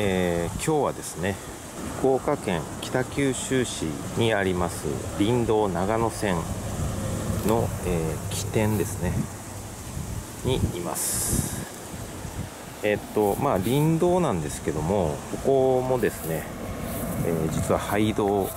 えー今日はですね福岡県北九州市にあります林道長野線の、えー起点ですね。にいます。えっとまあ林道なんですけどもここもですね、えー実は廃道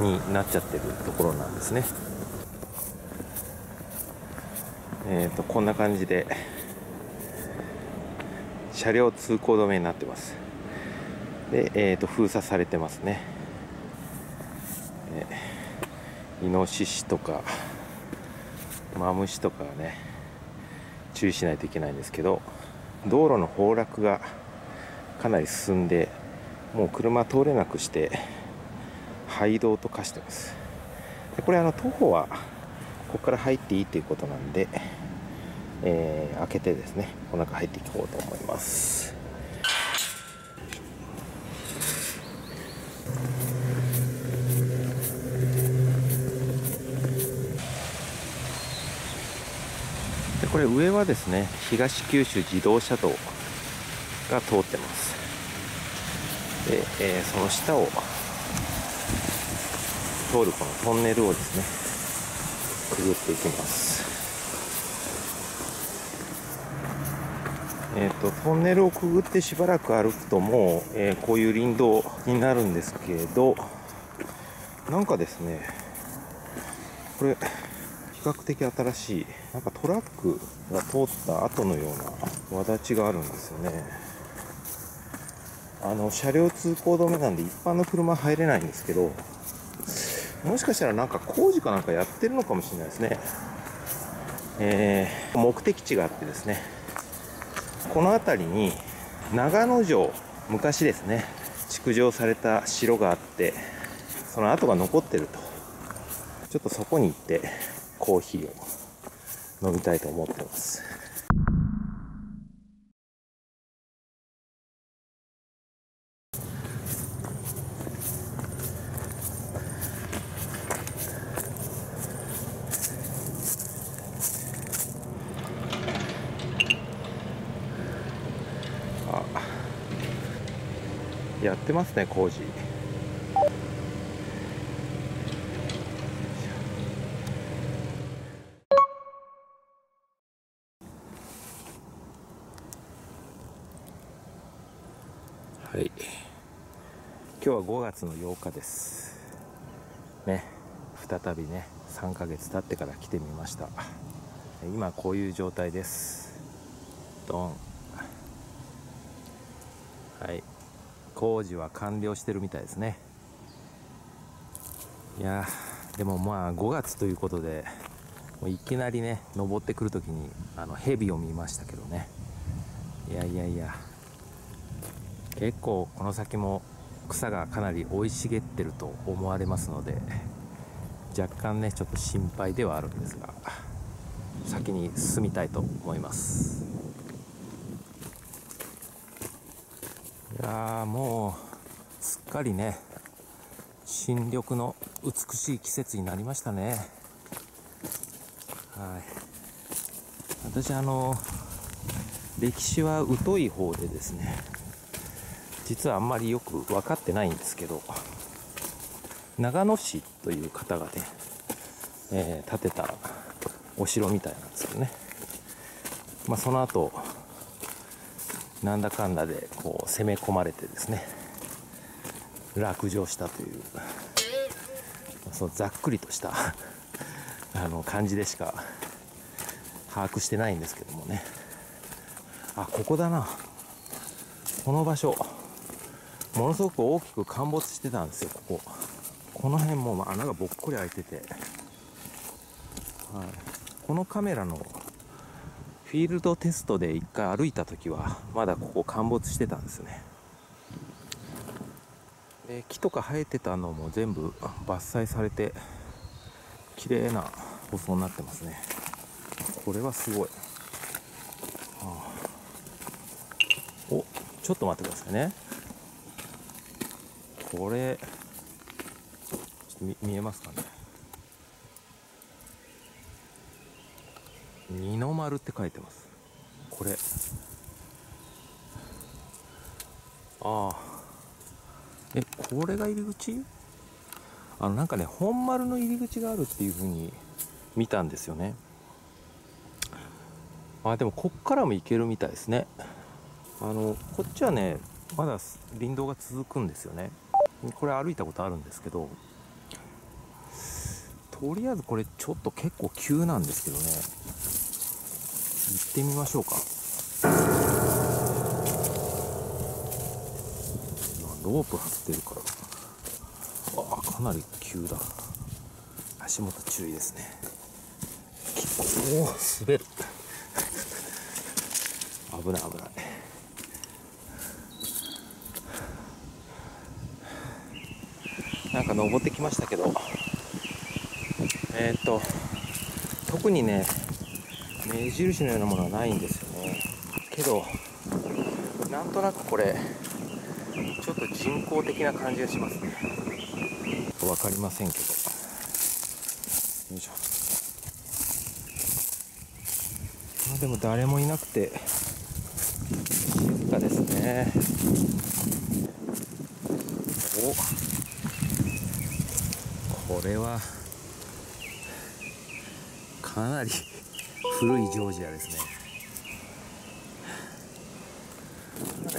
になっちゃってるところなんですね。えっとこんな感じで車両通行止めになってます。で、えー、と封鎖されてますね、えーイノシシとかマムシとかはね注意しないといけないんですけど道路の崩落がかなり進んでもう車通れなくして廃道と化してます。でこれあの徒歩はここから入っていいということなんで、えー開けてですねこの中入っていこうと思います。でこれ上はですね東九州自動車道が通ってます。で、えーその下を通るこのトンネルをですねくぐっていきます。えー、とトンネルをくぐってしばらく歩くともう、えーこういう林道になるんですけどなんかですねこれ較的新しいなんかトラックが通った後のような輪立ちがあるんですよね。あの車両通行止めなんで一般の車入れないんですけどもしかしたらなんか工事かなんかやってるのかもしれないですね。えー目的地があってですね。この辺りに長野城昔ですね。築城された城があってその跡が残ってると。ちょっとそこに行ってコーヒーを飲みたいと思ってます。やってますね工事今日は5月の8日です。ね再びね3ヶ月経ってから来てみました。今こういう状態です。ドン。はい。工事は完了してるみたいですね。いやでもまあ5月ということでもういきなりね登ってくるときにあの蛇を見ましたけどね。いやいやいや。結構この先も草がかなり生い茂ってると思われますので若干ねちょっと心配ではあるんですが先に進みたいと思います。いやもうすっかりね新緑の美しい季節になりましたね。はい。私あの歴史は疎い方でですね実はあんまりよく分かってないんですけど長野市という方がね、えー建てたお城みたいなんですけどね。まあその後なんだかんだでこう攻め込まれてですね落城したというそのざっくりとした あの感じでしか把握してないんですけどもね。あここだな。この場所。ものすごく大きく陥没してたんですよここ。この辺も穴がぼっこり開いてて、はい、このカメラのフィールドテストで一回歩いた時はまだここ陥没してたんですね。で木とか生えてたのも全部伐採されて綺麗な舗装になってますね。これはすごい、はあ。おちょっと待ってくださいね。これ見見えますかね？二の丸って書いてます。これ。ああ。えこれが入り口？あのなんかね本丸の入り口があるっていう風に見たんですよね。あでもこっからも行けるみたいですね。あのこっちはねまだ林道が続くんですよね。これ歩いたことあるんですけどとりあえずこれちょっと結構急なんですけどね。行ってみましょうか。ロープ張ってるから。あかなり急だ。足元注意ですね。おお滑る。危ない危ない。なんか登ってきましたけど。えー、っと特にね目印のようなものはないんですよね。けどなんとなくこれちょっと人工的な感じがしますね。分かりませんけど。よいしょ。まあでも誰もいなくて静かですね。お。これはかなり 古いジョージアですね。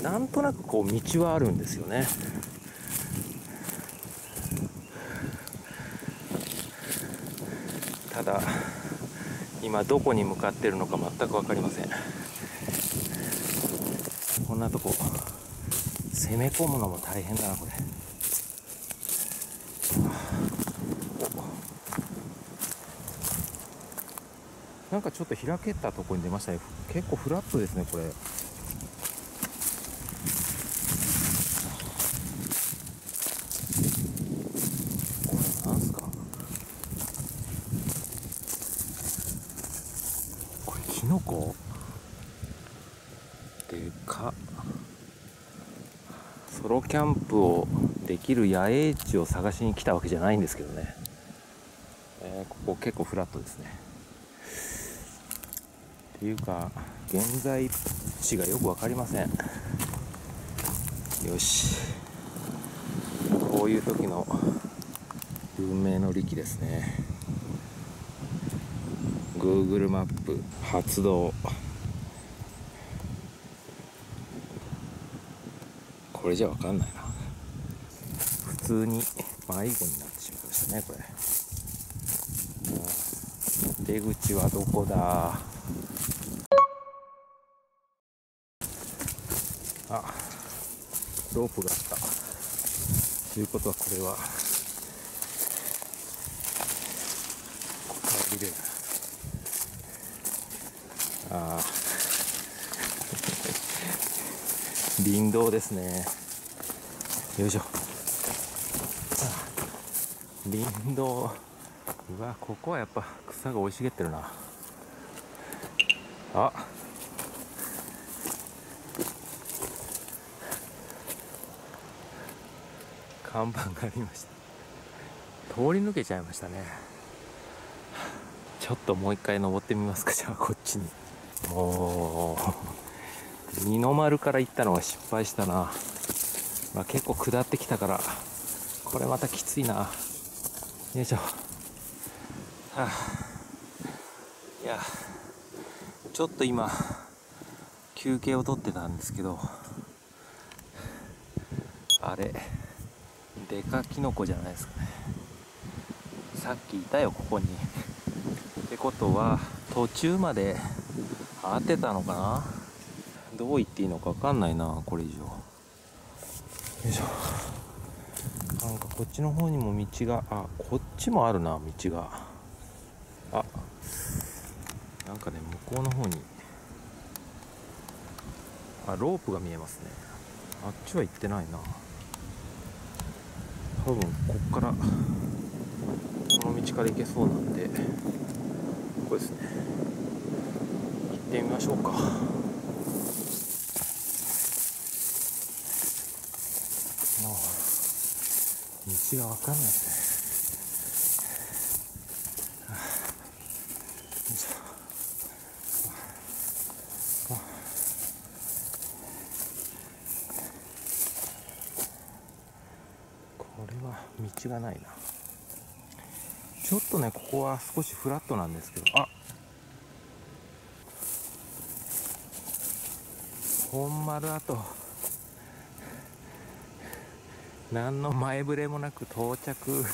なんとなくこう道はあるんですよね。ただ今どこに向かってるのか全く分かりません。こんなとこ攻め込むのも大変だなこれ。なんかちょっと開けたところに出ましたね。結構フラットですねこれ。これなんすか？これキノコ？でか。ソロキャンプをできる野営地を探しに来たわけじゃないんですけどね、えー、ここ結構フラットですね。っていうか現在地がよく分かりません。よし。こういう時の運命の利器ですね。Google マップ発動。これじゃ分かんないな。普通に迷子になってしまいましたねこれ。出口はどこだ？あロープがあった。ということはこれはここから降りれる。ああ 林道ですね。よいしょ。林道。うわここはやっぱ草が生い茂ってるな。あ。看板がありました。通り抜けちゃいましたね。ちょっともう一回登ってみますか。じゃあこっちに。もう二の丸から行ったのは失敗したな、まあ、結構下ってきたから。これまたきついな。よいしょ。はあ。いやちょっと今休憩をとってたんですけど。あれ。デカキノコじゃないですかね。さっきいたよここに。ってことは途中まで合ってたのかな。どう言っていいのか分かんないなこれ以上。よいしょ。なんかこっちの方にも道があこっちもあるな道が。あ。なんかね向こうの方に。あロープが見えますね。あっちは行ってないな。多分こっからこの道から行けそうなんでここですね。行ってみましょうか。もう道が分かんないですねよいしょ道がないなちょっとねここは少しフラットなんですけど。あ。本丸跡何の前触れもなく到着